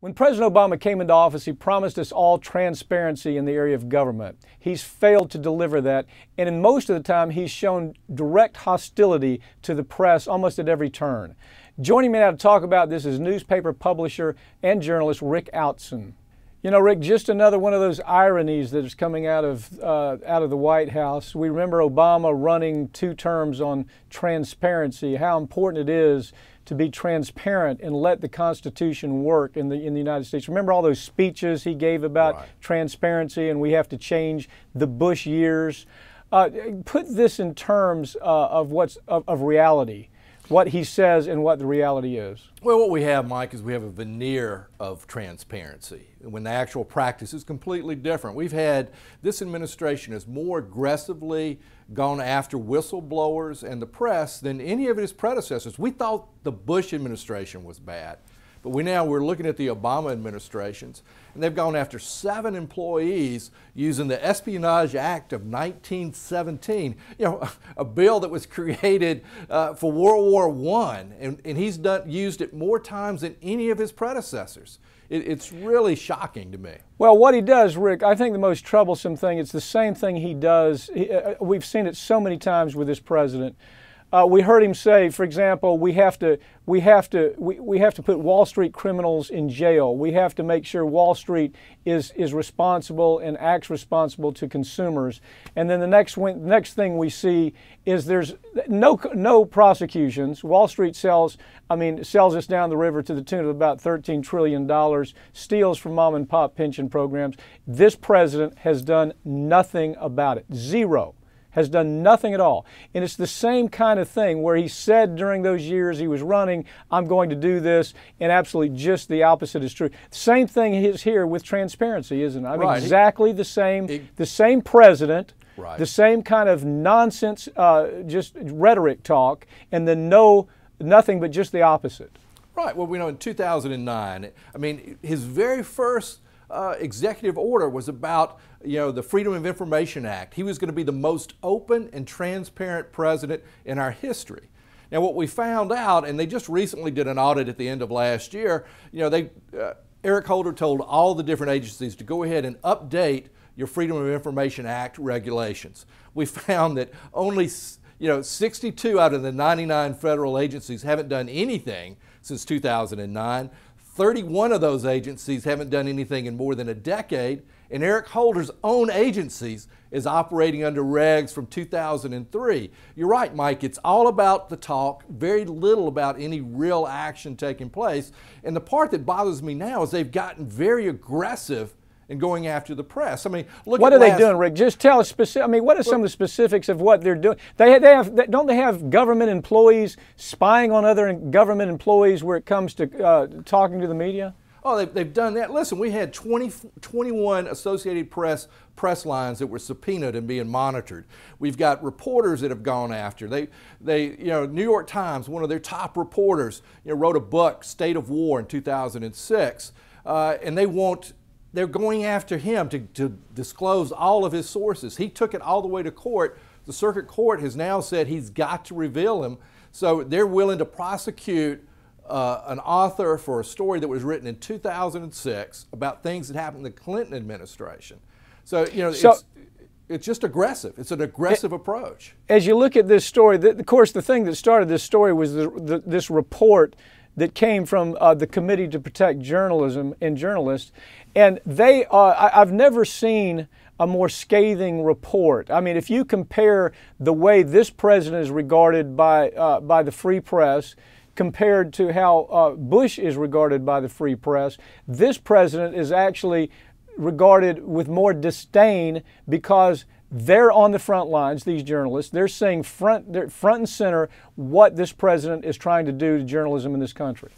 When President Obama came into office, he promised us all transparency in the area of government. He's failed to deliver that, and in most of the time, he's shown direct hostility to the press almost at every turn. Joining me now to talk about this is newspaper publisher and journalist Rick Outzen. You know, Rick, just another one of those ironies that is coming out of uh, out of the White House. We remember Obama running two terms on transparency, how important it is to be transparent and let the Constitution work in the in the United States. Remember all those speeches he gave about right. transparency, and we have to change the Bush years. Uh, put this in terms uh, of what's of, of reality what he says and what the reality is? Well, what we have, Mike, is we have a veneer of transparency when the actual practice is completely different. We've had this administration has more aggressively gone after whistleblowers and the press than any of his predecessors. We thought the Bush administration was bad. But we now we're looking at the Obama administrations, and they've gone after seven employees using the Espionage Act of 1917. You know, a bill that was created uh, for World War I, and, and he's done used it more times than any of his predecessors. It, it's really shocking to me. Well, what he does, Rick, I think the most troublesome thing, it's the same thing he does. He, uh, we've seen it so many times with this president. Uh, we heard him say, for example, we have to we have to we, we have to put Wall Street criminals in jail. We have to make sure Wall Street is is responsible and acts responsible to consumers. And then the next next thing we see is there's no no prosecutions. Wall Street sells I mean sells us down the river to the tune of about 13 trillion dollars, steals from mom and pop pension programs. This president has done nothing about it. Zero has done nothing at all. And it's the same kind of thing where he said during those years he was running, I'm going to do this, and absolutely just the opposite is true. Same thing is here with transparency, isn't it? I mean, right. exactly the same, it, the same president. Right. The same kind of nonsense, uh, just rhetoric talk, and then no, nothing but just the opposite. Right. Well, we know in 2009, I mean, his very first uh, executive order was about you know the Freedom of Information Act. He was going to be the most open and transparent president in our history. Now, what we found out, and they just recently did an audit at the end of last year, you know, they uh, Eric Holder told all the different agencies to go ahead and update your Freedom of Information Act regulations. We found that only you know 62 out of the 99 federal agencies haven't done anything since 2009. 31 of those agencies haven't done anything in more than a decade, and Eric Holder's own agencies is operating under regs from 2003. You're right, Mike, it's all about the talk, very little about any real action taking place. And the part that bothers me now is they've gotten very aggressive and going after the press. I mean, look. What are they doing, Rick? Just tell us specific. I mean, what are some of the specifics of what they're doing? They they have don't they have government employees spying on other government employees where it comes to uh, talking to the media? Oh, they've, they've done that. Listen, we had 20, 21 Associated Press press lines that were subpoenaed and being monitored. We've got reporters that have gone after. They, they, you know, New York Times, one of their top reporters, you know, wrote a book, State of War, in 2006, uh, and they want they're going after him to, to disclose all of his sources. He took it all the way to court. The circuit court has now said he's got to reveal them. So they're willing to prosecute uh, an author for a story that was written in 2006 about things that happened in the Clinton administration. So, you know, so, it's, it's just aggressive. It's an aggressive it, approach. As you look at this story, the, of course, the thing that started this story was the, the, this report that came from uh, the Committee to Protect Journalism and Journalists. And they, uh, I, I've never seen a more scathing report. I mean, if you compare the way this president is regarded by, uh, by the free press compared to how uh, Bush is regarded by the free press, this president is actually regarded with more disdain because they're on the front lines, these journalists. They're saying front, they're front and center what this president is trying to do to journalism in this country.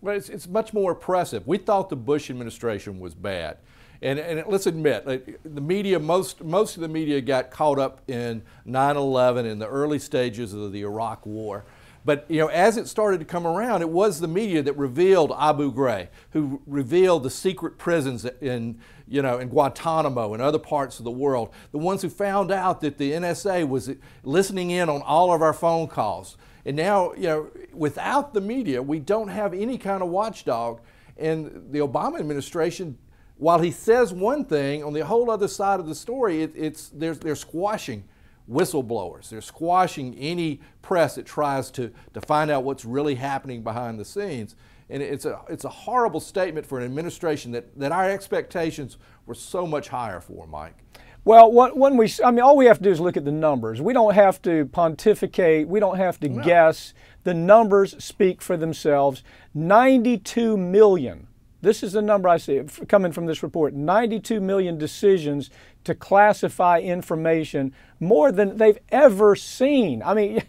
Well, it's, it's much more oppressive. We thought the Bush administration was bad. And, and let's admit, the media, most, most of the media got caught up in 9 11 in the early stages of the Iraq War. But you know, as it started to come around, it was the media that revealed Abu Ghraib, who revealed the secret prisons in, you know, in Guantanamo and other parts of the world. The ones who found out that the NSA was listening in on all of our phone calls. And now, you know, without the media, we don't have any kind of watchdog. And the Obama administration, while he says one thing, on the whole other side of the story, it, it's they're, they're squashing whistleblowers. They're squashing any press that tries to, to find out what's really happening behind the scenes. And it's a, it's a horrible statement for an administration that, that our expectations were so much higher for, Mike. Well, what, when we, I mean, all we have to do is look at the numbers. We don't have to pontificate. We don't have to no. guess. The numbers speak for themselves. 92 million. This is the number I see coming from this report 92 million decisions to classify information, more than they've ever seen. I mean,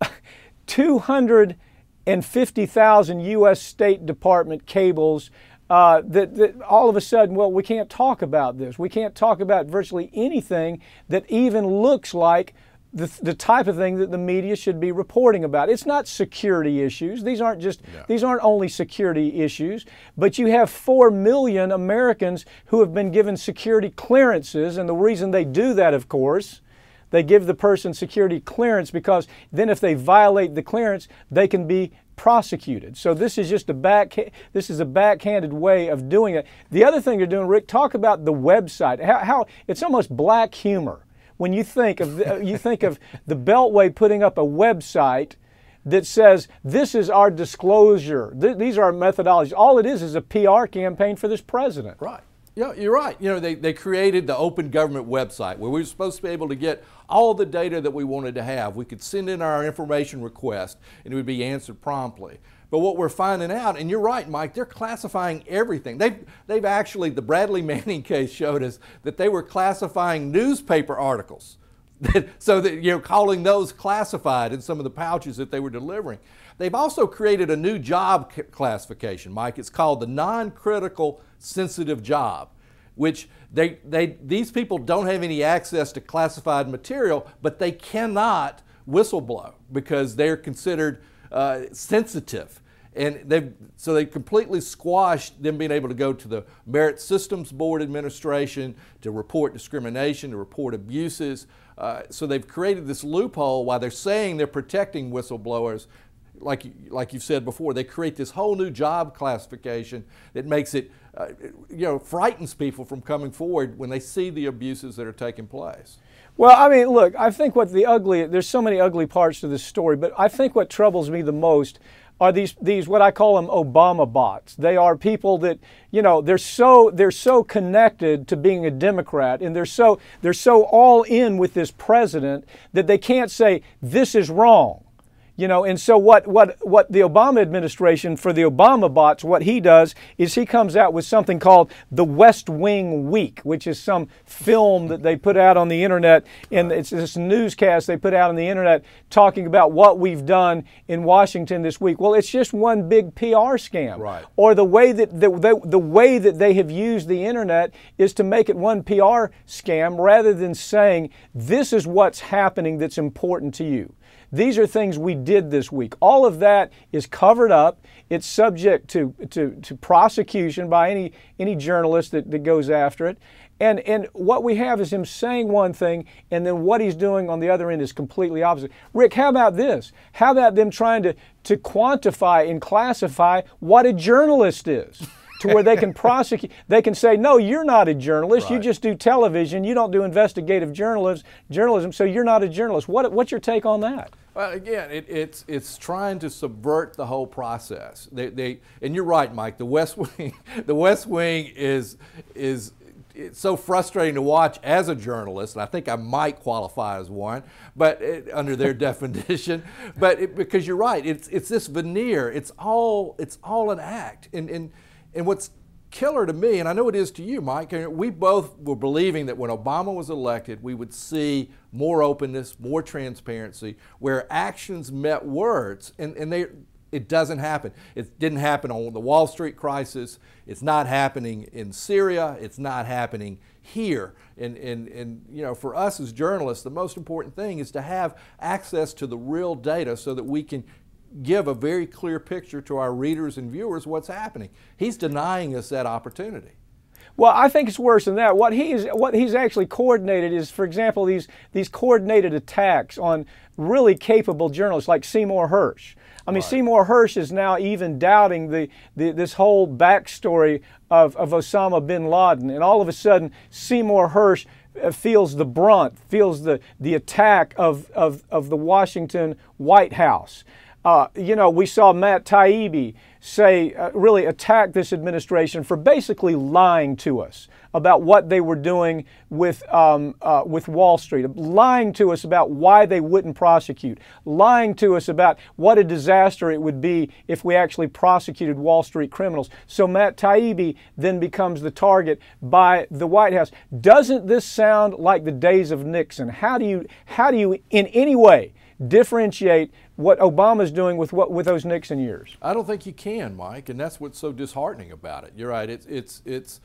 250,000 U.S. State Department cables uh, that, that all of a sudden, well, we can't talk about this. We can't talk about virtually anything that even looks like the, the type of thing that the media should be reporting about. It's not security issues. These aren't just no. these aren't only security issues, but you have 4 million Americans who have been given security clearances and the reason they do that of course they give the person security clearance because then if they violate the clearance, they can be prosecuted. So this is just a back this is a backhanded way of doing it. The other thing you're doing, Rick, talk about the website. How, how it's almost black humor when you think of the, you think of the Beltway putting up a website that says this is our disclosure. Th- these are our methodologies. All it is is a PR campaign for this president. Right. Yeah, you're right. You know, they, they created the open government website where we were supposed to be able to get all the data that we wanted to have. We could send in our information request and it would be answered promptly. But what we're finding out, and you're right, Mike, they're classifying everything. They've, they've actually, the Bradley Manning case showed us that they were classifying newspaper articles. so that, you know, calling those classified in some of the pouches that they were delivering. They've also created a new job classification, Mike. It's called the non-critical sensitive job, which they, they, these people don't have any access to classified material, but they cannot whistleblow because they're considered uh, sensitive. And they've, so they completely squashed them being able to go to the Merit Systems Board Administration to report discrimination, to report abuses. Uh, so they've created this loophole while they're saying they're protecting whistleblowers like, like you've said before, they create this whole new job classification that makes it, uh, you know, frightens people from coming forward when they see the abuses that are taking place. Well, I mean, look, I think what the ugly, there's so many ugly parts to this story, but I think what troubles me the most are these these what I call them Obama bots. They are people that you know they're so they're so connected to being a Democrat and they're so they're so all in with this president that they can't say this is wrong. You know, and so what, what, what the Obama administration, for the Obama bots, what he does is he comes out with something called the West Wing Week, which is some film that they put out on the internet. And it's this newscast they put out on the internet talking about what we've done in Washington this week. Well, it's just one big PR scam. Right. Or the way that the, the, the way that they have used the internet is to make it one PR scam rather than saying this is what's happening that's important to you. These are things we did this week. All of that is covered up. It's subject to, to, to prosecution by any, any journalist that, that goes after it. And, and what we have is him saying one thing, and then what he's doing on the other end is completely opposite. Rick, how about this? How about them trying to, to quantify and classify what a journalist is? to where they can prosecute. They can say, "No, you're not a journalist. Right. You just do television. You don't do investigative journalism. Journalism. So you're not a journalist." What, what's your take on that? Well, again, it, it's it's trying to subvert the whole process. They, they and you're right, Mike. The West Wing, the West Wing is is it's so frustrating to watch as a journalist, and I think I might qualify as one, but it, under their definition. But it, because you're right, it's it's this veneer. It's all it's all an act, and and and what's killer to me, and I know it is to you, Mike, we both were believing that when Obama was elected, we would see more openness, more transparency, where actions met words, and, and they, it doesn't happen. It didn't happen on the Wall Street crisis. It's not happening in Syria. It's not happening here. And, and, and you know, for us as journalists, the most important thing is to have access to the real data so that we can give a very clear picture to our readers and viewers what's happening. He's denying us that opportunity. Well, I think it's worse than that. What he's what he's actually coordinated is, for example, these these coordinated attacks on really capable journalists like Seymour Hersh. I mean, Right. Seymour Hersh is now even doubting the, the this whole backstory of, of Osama bin Laden, and all of a sudden, Seymour Hersh uh, feels the brunt, feels the the attack of of, of the Washington White House. Uh, you know, we saw Matt Taibbi say, uh, really attack this administration for basically lying to us about what they were doing with, um, uh, with Wall Street, lying to us about why they wouldn't prosecute, lying to us about what a disaster it would be if we actually prosecuted Wall Street criminals. So Matt Taibbi then becomes the target by the White House. Doesn't this sound like the days of Nixon? How do you, how do you in any way, differentiate what Obama's doing with what with those Nixon years. I don't think you can, Mike, and that's what's so disheartening about it. You're right. It's it's it's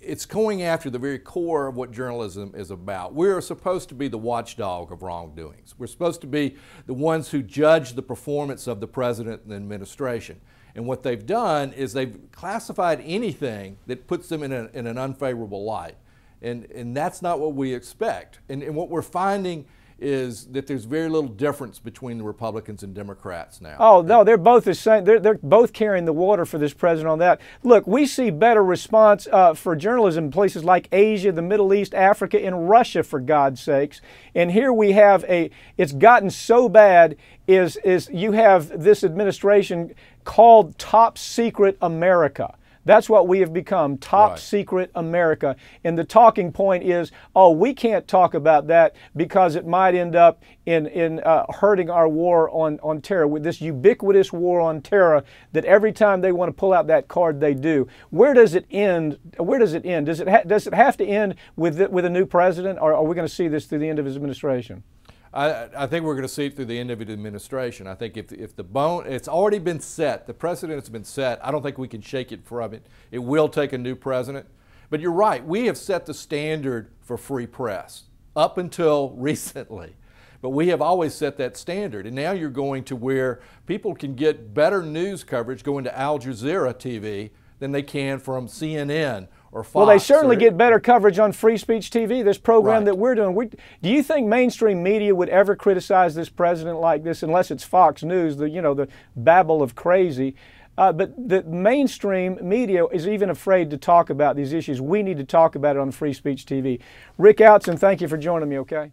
it's going after the very core of what journalism is about. We're supposed to be the watchdog of wrongdoings. We're supposed to be the ones who judge the performance of the president and the administration. And what they've done is they've classified anything that puts them in, a, in an unfavorable light. And, and that's not what we expect. And, and what we're finding is that there's very little difference between the Republicans and Democrats now. Oh no, they're both the same. They're, they're both carrying the water for this president on that. Look, we see better response uh, for journalism in places like Asia, the Middle East, Africa, and Russia, for God's sakes. And here we have a. It's gotten so bad. Is is you have this administration called Top Secret America. That's what we have become, top Right. secret America. And the talking point is, oh, we can't talk about that because it might end up in, in uh, hurting our war on, on terror, with this ubiquitous war on terror that every time they want to pull out that card, they do. Where does it end? Where does it end? Does it, ha- does it have to end with, the, with a new president, or are we going to see this through the end of his administration? I, I think we're going to see it through the end of the administration. I think if, if the bone, it's already been set, the precedent has been set. I don't think we can shake it from it. It will take a new president. But you're right, we have set the standard for free press up until recently. But we have always set that standard. And now you're going to where people can get better news coverage going to Al Jazeera TV than they can from CNN or Fox. Well, they certainly or- get better coverage on Free Speech TV, this program Right. that we're doing. We, do you think mainstream media would ever criticize this president like this unless it's Fox News, the, you know, the babble of crazy? Uh, but the mainstream media is even afraid to talk about these issues. We need to talk about it on Free Speech TV. Rick Outzen, thank you for joining me, okay?